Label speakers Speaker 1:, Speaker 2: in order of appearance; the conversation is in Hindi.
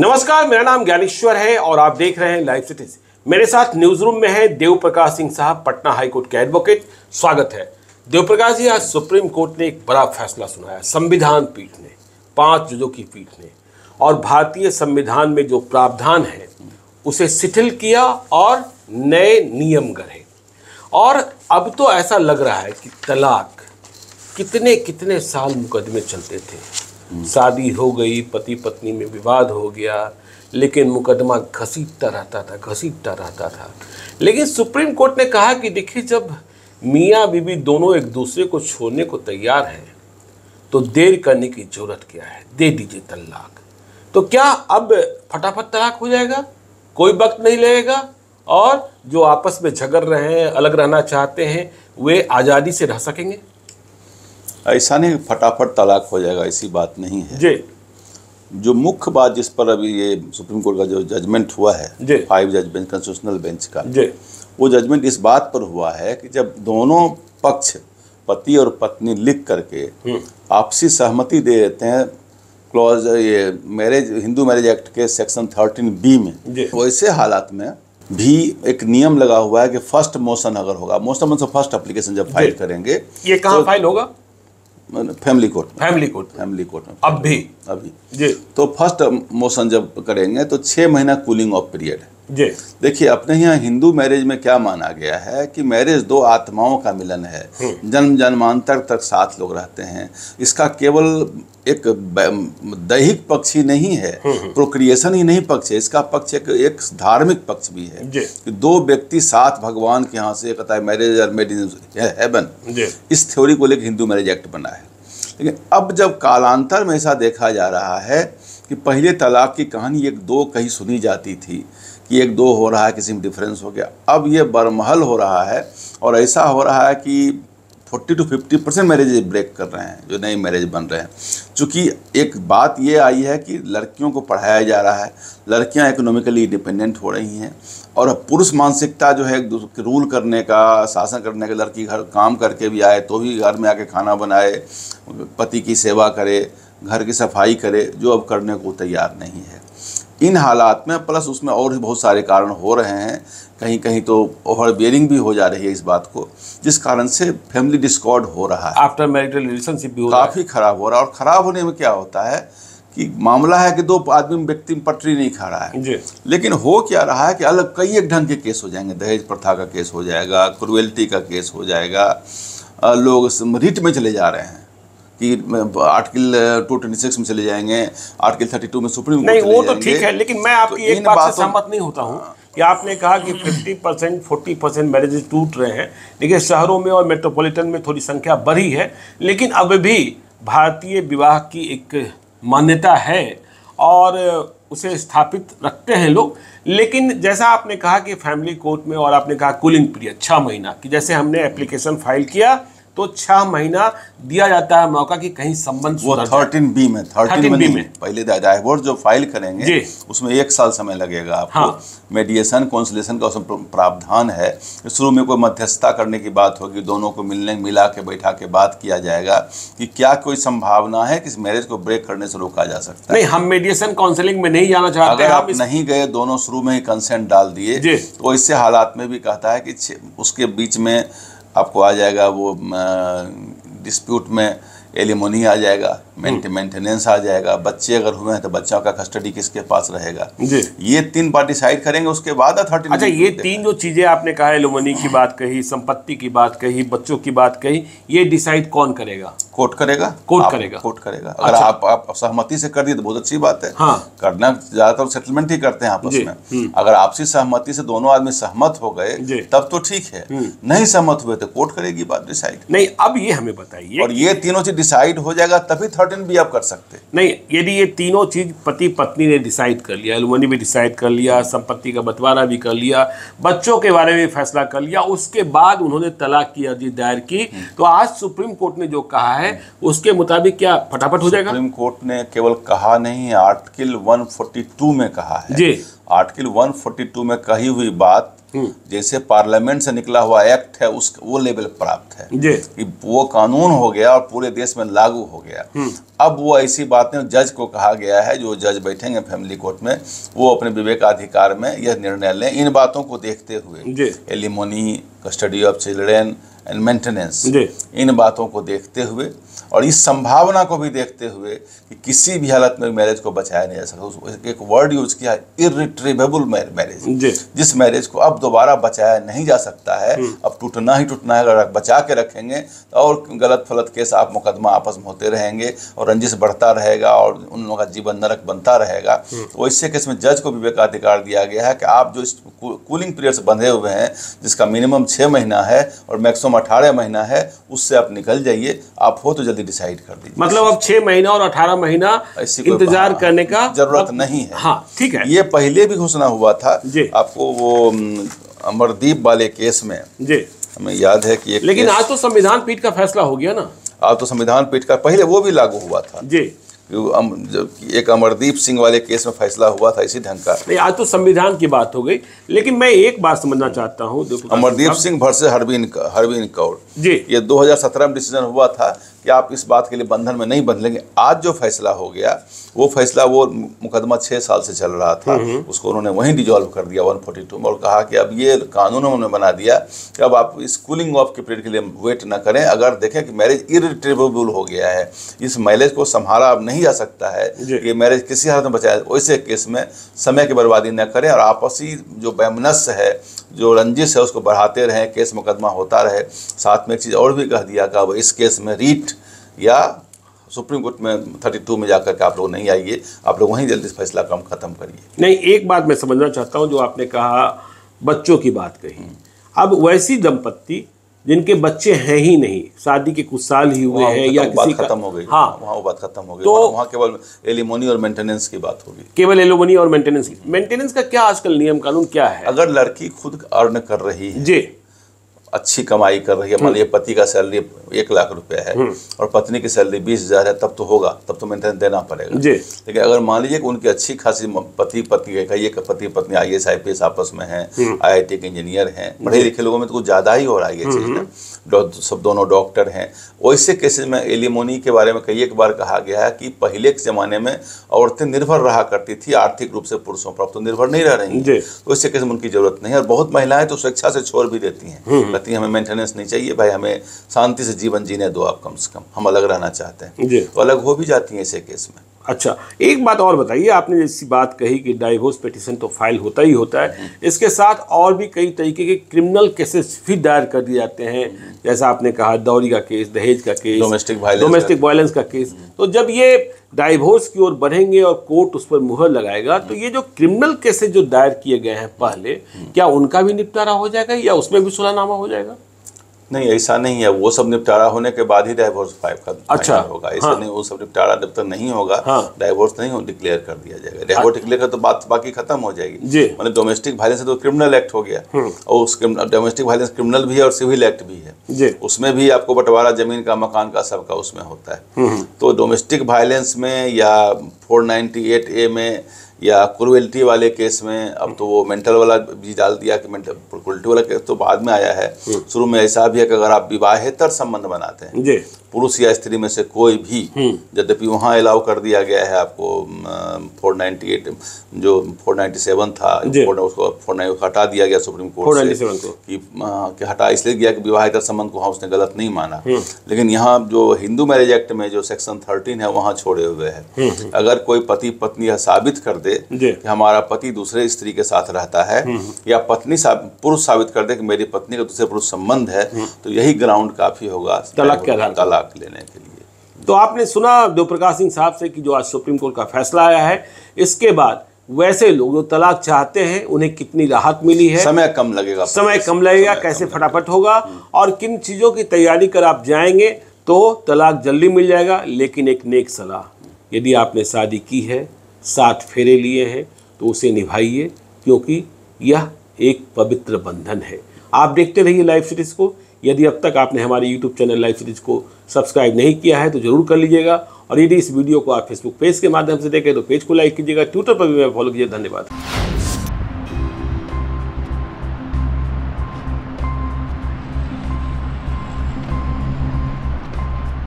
Speaker 1: नमस्कार, मेरा नाम ज्ञानेश्वर है और आप देख रहे हैं लाइव सिटीज़ मेरे साथ न्यूज़ रूम में है देव प्रकाश सिंह साहब, पटना हाईकोर्ट के एडवोकेट स्वागत है। देव प्रकाश जी, आज सुप्रीम कोर्ट ने एक बड़ा फैसला सुनाया, संविधान पीठ ने, पाँच जजों की पीठ ने। और भारतीय संविधान में जो प्रावधान है, उसे शिथिल किया और नए नियम गढ़े। और अब तो ऐसा लग रहा है कि तलाक कितने कितने साल मुकदमे चलते थे। शादी हो गई पति पत्नी में विवाद हो गया, लेकिन मुकदमा घसीटता रहता था, घसीटता रहता था। लेकिन सुप्रीम कोर्ट ने कहा कि देखिए, जब मियाँ बीबी दोनों एक दूसरे को छोड़ने को तैयार हैं तो देर करने की ज़रूरत क्या है? दे दीजिए तलाक। तो क्या अब फटाफट तलाक हो जाएगा? कोई वक्त नहीं लगेगा? और जो आपस में झगड़ रहे हैं, अलग रहना चाहते हैं, वे आज़ादी से रह सकेंगे?
Speaker 2: ऐसा नहीं फटाफट तलाक हो जाएगा ऐसी बात नहीं है।
Speaker 1: जी।
Speaker 2: जो मुख्य बात जिस पर अभी ये सुप्रीम कोर्ट का जो जजमेंट हुआ है फाइव जज बेंच कंस्टिट्यूशनल बेंच का
Speaker 1: जी।
Speaker 2: वो जजमेंट इस बात पर हुआ है कि जब दोनों पक्ष पति और पत्नी लिख करके आपसी सहमति दे देते हैं क्लॉज ये मैरिज हिंदू मैरिज एक्ट के सेक्शन थर्टीन बी में वैसे हालात में भी एक नियम लगा हुआ है कि फ़र्स्ट मोशन अगर होगा मोशन मतलब फ़र्स्ट एप्लीकेशन जब फ़ाइल करेंगे
Speaker 1: ये कहाँ तो फ़ाइल होगा?
Speaker 2: Family court
Speaker 1: family court
Speaker 2: family court में।
Speaker 1: अब भी?
Speaker 2: अभी।
Speaker 1: जी।
Speaker 2: तो फ़र्स्ट मोशन जब करेंगे तो छः महीना कूलिंग ऑफ़ पीरियड है। देखिए अपने यहाँ हिंदू मैरिज में क्या माना गया है कि मैरिज दो आत्माओं का मिलन है। जन्म जन्मांतर तक साथ लोग रहते हैं। इसका केवल एक दैहिक पक्ष ही नहीं है प्रोक्रिएशन ही नहीं पक्ष है। इसका पक्ष एक एक धार्मिक पक्ष भी है कि दो व्यक्ति साथ भगवान के यहाँ से कहता है मैरिज और मेड इन हेवन इस थ्योरी को लेकर हिंदू मैरिज एक्ट बना है। लेकिन अब जब कालांतर में ऐसा देखा जा रहा है कि पहले तलाक की कहानी एक दो कहीं सुनी जाती थी कि एक दो हो रहा है, किसी में डिफरेंस हो गया। अब ये बरमहल हो रहा है और ऐसा हो रहा है कि 40 टू 50 परसेंट मैरिज ब्रेक कर रहे हैं, जो नए मैरिज बन रहे हैं। चूँकि एक बात ये आई है कि लड़कियों को पढ़ाया जा रहा है, लड़कियाँ इकोनॉमिकली इंडिपेंडेंट हो रही हैं और पुरुष मानसिकता जो है रूल करने का, शासन करने का, लड़की घर काम करके भी आए तो भी घर में आके खाना बनाए, पति की सेवा करे, घर की सफ़ाई करे, जो अब करने को तैयार नहीं है। इन हालात में प्लस उसमें और भी बहुत सारे कारण हो रहे हैं। कहीं कहीं तो ओवर बियरिंग भी हो जा रही है इस बात को जिस कारण से फैमिली डिस्कॉर्ड हो रहा है।
Speaker 1: आफ्टर मैरिटल रिलेशनशिप भी
Speaker 2: काफ़ी खराब हो रहा है और खराब होने में क्या होता है कि मामला है कि दो आदमी व्यक्ति में पटरी नहीं खा रहा है।
Speaker 1: जी।
Speaker 2: लेकिन हो क्या रहा है कि अलग कई एक ढंग के केस हो जाएँगे। दहेज प्रथा का केस हो जाएगा क्रुएल्टी का केस हो जाएगा लोग रिट में चले जा रहे हैं। कि आर्टिकल टू ट्वेंटी सिक्स में चले जाएँगे आर्टिकल थर्टी टू में सुप्रीम
Speaker 1: नहीं
Speaker 2: कोर्ट
Speaker 1: वो तो ठीक है लेकिन मैं आपकी
Speaker 2: तो
Speaker 1: एक बात से सहमत नहीं होता हूँ कि आपने कहा कि 50 परसेंट फोर्टी परसेंट मैरिजेज टूट रहे हैं। देखिए शहरों में और मेट्रोपॉलिटन में थोड़ी संख्या बढ़ी है लेकिन अब भी भारतीय विवाह की एक मान्यता है और उसे स्थापित रखते हैं लोग। लेकिन जैसा आपने कहा कि फैमिली कोर्ट में और आपने कहा कूलिंग पीरियड छः महीना कि जैसे हमने एप्लीकेशन फ़ाइल किया तो छह महीना दिया जाता है मौका कि कहीं संबंध
Speaker 2: वो थर्टीन बी में थर्टीन
Speaker 1: 13B
Speaker 2: में। पहले डाइवोर्स जो फ़ाइल करेंगे। उसमें एक साल समय लगेगा आपको
Speaker 1: हाँ।
Speaker 2: मेडिएशन काउंसलेशन का उसमें प्रावधान है शुरू में कोई मध्यस्थता करने की बात होगी दोनों को मिलने मिला के बैठा के बात किया जाएगा कि क्या कोई संभावना है कि इस मैरिज को ब्रेक करने से रोका जा सकता है
Speaker 1: नहीं हम मेडिएशन काउंसलिंग में नहीं जाना चाहते
Speaker 2: अगर आप
Speaker 1: इस-
Speaker 2: नहीं गए दोनों शुरू में ही कंसेंट डाल दिए तो इससे हालात में भी कहता है कि उसके बीच में आपको आ जाएगा वो डिस्प्यूट में एलिमोनी आ जाएगा। मेंटेनेंस आ जाएगा। बच्चे अगर हुए हैं तो बच्चों का कस्टडी किसके पास रहेगा? ये तीन बार डिसाइड करेंगे उसके बाद थर्टी
Speaker 1: अच्छा ये तीन जो चीज़ें आपने कहा एलुमनी की बात कही संपत्ति की बात कही बच्चों की बात कही ये डिसाइड कौन करेगा?
Speaker 2: कोर्ट करेगा।
Speaker 1: कोर्ट करेगा।
Speaker 2: कोर्ट करेगा। अगर
Speaker 1: अच्छा।
Speaker 2: आप आप सहमति से कर दिए तो बहुत अच्छी बात है।
Speaker 1: हाँ।
Speaker 2: करना ज़्यादातर सेटलमेंट ही करते हैं आपस में। अगर आपसी सहमति से दोनों आदमी सहमत हो गए तब तो ठीक है। नहीं सहमत हुए तो कोर्ट करेगी बात डिसाइड
Speaker 1: नहीं अब ये हमें बताइए
Speaker 2: और ये तीनों चीज़ डिसाइड हो जाएगा तभी थर्टीन भी आप कर सकते हैं।
Speaker 1: नहीं यदि ये तीनों चीज़ पति पत्नी ने डिसाइड कर लिया एलुमनी भी डिसाइड कर लिया संपत्ति का बंटवारा भी कर लिया बच्चों के बारे में फैसला कर लिया उसके बाद उन्होंने तलाक की अर्जी दायर की तो आज सुप्रीम कोर्ट ने जो कहा है उसके मुताबिक क्या फटाफट हो जाएगा?
Speaker 2: सुप्रीम कोर्ट ने केवल कहा नहीं आर्टिकल 142 में कहा है।
Speaker 1: जी।
Speaker 2: आर्टिकल 142 में कही हुई बात जैसे पार्लियामेंट से निकला हुआ एक्ट है उस वो लेवल प्राप्त है। कि वो कानून हो गया और पूरे देश में लागू हो गया। अब वो ऐसी बातें जज को कहा गया है जो जज बैठेंगे फैमिली कोर्ट में वो अपने विवेकाधिकार में यह निर्णय लें। इन बातों को देखते हुए alimony custody of children and maintenance इन बातों को देखते हुए और इस संभावना को भी देखते हुए कि किसी भी हालत में मैरिज को बचाया नहीं जा सकता। एक वर्ड यूज़ किया इरिट्रीवेबल मैरिज जिस मैरिज को अब दोबारा बचाया नहीं जा सकता है अब टूटना ही टूटना है अगर बचा के रखेंगे तो और गलत फलत केस आप मुकदमा आपस में होते रहेंगे और रंजिश बढ़ता रहेगा और उन लोगों का जीवन नरक बनता रहेगा। तो वैसे केस में जज को विवेकाधिकार दिया गया है कि आप जो इस कूलिंग पीरियड से बंधे हुए हैं जिसका मिनिमम छः महीना है और मैक्सिमम अठारह महीना है उससे आप निकल जाइए आप हो तो जल्दी डिसाइड कर दीजिए।
Speaker 1: मतलब अब छह महीना और अठारह महीना इंतज़ार करने का
Speaker 2: ज़रूरत नहीं है।
Speaker 1: हाँ ठीक है।
Speaker 2: ये पहले भी घोषणा हुआ था। आपको वो अमरदीप वाले केस में
Speaker 1: जी।
Speaker 2: हमें याद है कि
Speaker 1: लेकिन आज तो संविधान पीठ का फैसला हो गया ना।
Speaker 2: आज तो संविधान पीठ का पहले वो भी लागू हुआ था।
Speaker 1: जी।
Speaker 2: एक अमरदीप सिंह वाले केस में फैसला हुआ था इसी ढंग का
Speaker 1: आज तो संविधान की बात हो गई लेकिन मैं एक बात समझना चाहता हूँ
Speaker 2: अमरदीप। सिंह भरसे हरबीन हरबीन कौर
Speaker 1: जी
Speaker 2: ये 2017 में डिसीज़न हुआ था कि आप इस बात के लिए बंधन में नहीं बंध लेंगे आज जो फैसला हो गया वो फैसला वो मुकदमा छः साल से चल रहा था। उसको उन्होंने वहीं डिजॉल्व कर दिया 142 में और कहा कि अब ये कानून उन्होंने बना दिया कि अब आप इस कूलिंग ऑफ़ के पीरियड के लिए वेट ना करें। अगर देखें कि मैरिज इरिट्रेबल हो गया है इस मैरिज को संभाला अब नहीं जा सकता है। ये मैरिज किसी हालत में बचाया वैसे केस में समय की बर्बादी न करें और आपसी जो वैमनस्य है जो रंजिश है उसको बढ़ाते रहें केस मुकदमा होता रहे। साथ में एक चीज़ और भी कह दिया कि वो इस केस में रीट या सुप्रीम कोर्ट में 32 में जाकर के आप लोग नहीं आइए आप लोग वहीं जल्दी से फैसला कम खत्म करिए।
Speaker 1: नहीं एक बात मैं समझना चाहता हूँ जो आपने कहा बच्चों की बात कही। अब वैसी दंपत्ति जिनके बच्चे हैं ही नहीं शादी के कुछ साल ही हुए हैं या
Speaker 2: खत्म-
Speaker 1: किसी का
Speaker 2: खत्म हो गई।
Speaker 1: हाँ।
Speaker 2: वहाँ वो बात खत्म हो गई।
Speaker 1: तो-
Speaker 2: वहाँ- वहाँ केवल एलिमोनी और मेंटेनेंस की बात होगी।
Speaker 1: केवल एलिमोनी और मेंटेनेंस की। मेंटेनेंस का क्या आजकल नियम कानून क्या है?
Speaker 2: अगर लड़की खुद अर्न कर रही है
Speaker 1: जी।
Speaker 2: अच्छी कमाई कर रही है। मान लीजिए पति का सैलरी एक लाख रुपए है और पत्नी की सैलरी बीस हज़ार है तब तो होगा तब तो मेंटेनेंस देना पड़ेगा। लेकिन अगर मान लीजिए कि उनकी अच्छी खासी पति पत्नी कहिए पति पत्नी I S I P S आपस में है आई आई टी के इंजीनियर हैं पढ़े लिखे लोगों में तो कुछ ज़्यादा ही हो रहा है। ये चीज़ ना सब दोनों डॉक्टर हैं। वैसे केसेज में एलिमोनी के बारे में कई एक बार कहा गया है कि पहले के ज़माने में औरतें निर्भर रहा करती थी आर्थिक रूप से पुरुषों पर अब तो निर्भर नहीं रह रही हैं। तो इससे केस में उनकी ज़रूरत नहीं है और बहुत महिलाएँ तो स्वेच्छा से छोड़ भी देती हैं। कहती हैं हमें मेंटेनेंस नहीं चाहिए। भाई हमें शांति से जीवन जीने दो आप कम से कम। हम अलग रहना चाहते हैं। तो अलग हो भी जाती हैं ऐसे केस में।
Speaker 1: अच्छा एक बात और बताइए आपने जैसी बात कही कि डाइवोर्स पिटिशन तो फ़ाइल होता ही होता है। इसके साथ और भी कई तरीके के क्रिमिनल केसेस भी दायर कर दिए जाते हैं। जैसा आपने कहा दौरी का केस दहेज का case
Speaker 2: domestic violence
Speaker 1: domestic violence का केस तो जब ये डाइवोर्स की ओर बढ़ेंगे और कोर्ट उस पर मुहर लगाएगा तो ये जो क्रिमिनल केसेस जो दायर किए गए हैं पहले क्या उनका भी निपटारा हो जाएगा या उसमें भी सुलहनामा हो जाएगा?
Speaker 2: नहीं ऐसा नहीं है। वो सब निपटारा होने के बाद ही डाइवोर्स फाइव का
Speaker 1: अच्छा,
Speaker 2: होगा। ऐसा
Speaker 1: हाँ।
Speaker 2: नहीं वो सब निपटारा जब तक नहीं होगा
Speaker 1: हाँ।
Speaker 2: डाइवोर्स नहीं हो डिक्लेयर कर दिया जाएगा। डाइवोर्स डिक्लेयर कर तो बात बाकी खत्म हो जाएगी। मतलब डोमेस्टिक वायलेंस तो क्रिमिनल एक्ट हो गया। और उस डोमेस्टिक वायलेंस क्रिमिनल भी है और सिविल एक्ट भी है। उसमें भी आपको बंटवारा ज़मीन का मकान का सबका उसमें होता है। तो डोमेस्टिक वायलेंस में या 498 ए में या क्रुएल्टी वाले केस में अब तो वो मेंटल वाला भी डाल दिया कि मेंटल क्रुएल्टी वाला केस तो बाद में आया है। शुरू में ऐसा भी है कि अगर आप विवाहेतर संबंध बनाते हैं। पुरुष या स्त्री में से कोई भी यद्यपि वहाँ अलाउ कर दिया गया है आपको फोर नाइन्टी एट जो फोर नाइन्टी सेवन था उसको फोर नाइन हटा दिया गया सुप्रीम कोर्ट से।
Speaker 1: कि,
Speaker 2: कि हटा इसलिए गया कि विवाहितर संबंध को हाँ उसने गलत नहीं माना। लेकिन यहाँ जो हिंदू मैरिज एक्ट में जो सेक्शन थर्टीन है वहाँ छोड़े हुए है। अगर कोई पति पत्नी साबित कर दे कि हमारा पति दूसरे स्त्री के साथ रहता है या पत्नी साब- पुरुष साबित कर दे कि मेरी पत्नी का दूसरे पुरुष संबंध है तो यही ग्राउंड काफ़ी होगा
Speaker 1: तलाक के आधार
Speaker 2: तलाक लेने के लिए।
Speaker 1: तो आपने सुना देवप्रकाश सिंह साहब से कि जो आज सुप्रीम कोर्ट का फैसला आया है इसके बाद वैसे लोग जो तलाक चाहते हैं उन्हें कितनी राहत मिली है?
Speaker 2: समय कम लगेगा।
Speaker 1: समय कम लगेगा
Speaker 2: समय
Speaker 1: कैसे
Speaker 2: कम
Speaker 1: फटाफट होगा? और किन चीज़ों की तैयारी कर आप जाएँगे तो तलाक जल्दी मिल जाएगा लेकिन एक नेक सलाह यदि आपने शादी की है सात फेरे लिए हैं तो उसे निभाइए, क्योंकि यह एक पवित्र बंधन है। आप देखते रहिए लाइव सीरीज़ को। यदि अब तक आपने हमारे यूट्यूब चैनल लाइव सीरीज़ को सब्सक्राइब नहीं किया है तो ज़रूर कर लीजिएगा। और यदि इस वीडियो को आप फेसबुक पेज के माध्यम से देखें तो पेज को लाइक कीजिएगा। ट्विटर पर भी मैं फॉलो कीजिए। धन्यवाद।